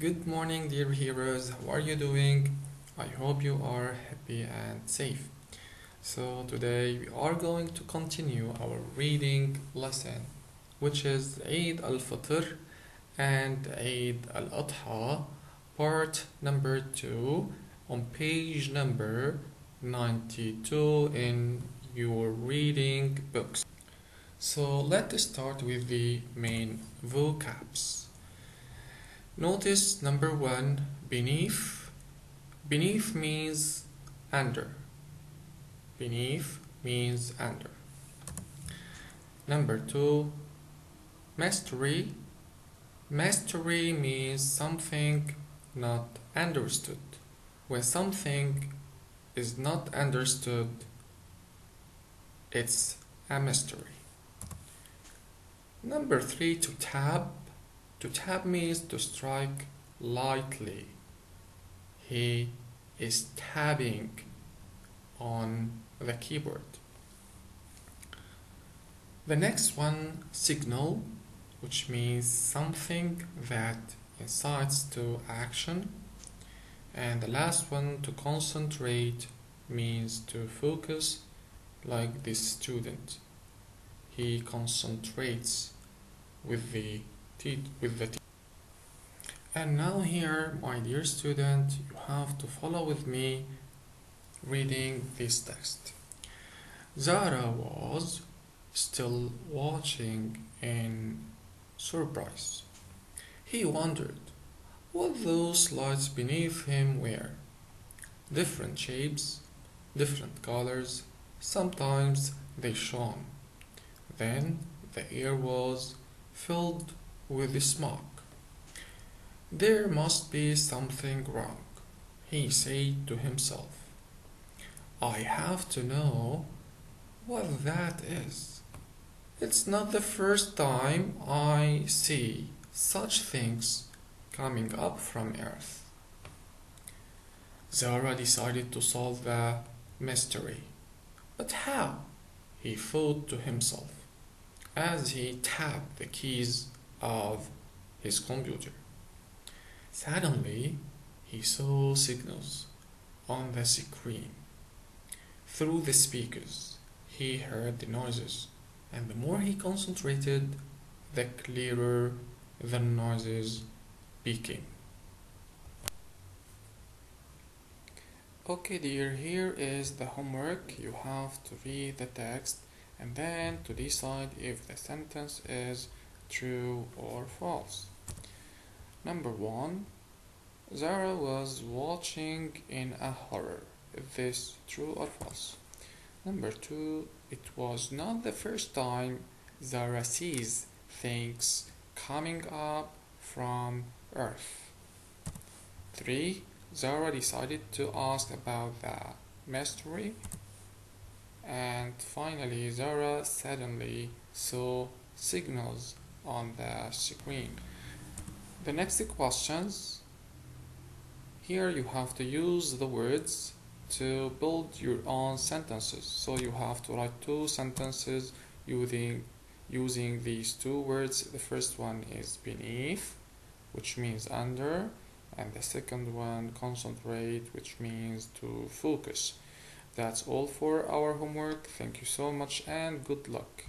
Good morning, dear heroes. How are you doing? I hope you are happy and safe. So, today we are going to continue our reading lesson, which is Eid al Fitr and Eid al Adha, part number two, on page number 92 in your reading books. So, let's start with the main vocabs. Notice number one beneath. Beneath means under. Beneath means under. Number two, mastery. Mastery means something not understood. When something is not understood, it's a mystery. Number three, to tab. To tap means to strike lightly. He is tapping on the keyboard. The next one, signal, which means something that incites to action. And the last one, to concentrate, means to focus, like this student. He concentrates with the with the and now here my dear student you have to follow with me reading this text. Zara was still watching in surprise. He wondered what those lights beneath him were different shapes different colors sometimes they shone. Then the air was filled with smoke. There must be something wrong, he said to himself. I have to know what that is. It's not the first time I see such things coming up from Earth. Zara decided to solve the mystery. But how? He thought to himself as he tapped the keys of his computer. Suddenly, he saw signals on the screen. Through the speakers, he heard the noises, and the more he concentrated, the clearer the noises became. Okay, dear, here is the homework. You have to read the text and then to decide if the sentence is true or false. Number one, Zara was watching in a horror. Is this true or false? Number two, it was not the first time Zara sees things coming up from Earth. Three, Zara decided to ask about the mystery. And finally, Zara suddenly saw signals on the screen. The next questions here you have to use the words to build your own sentences. So you have to write two sentences using using these two words. The first one is beneath, which means under, and the second one concentrate, which means to focus. That's all for our homework. Thank you so much and good luck.